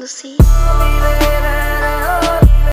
Lucy.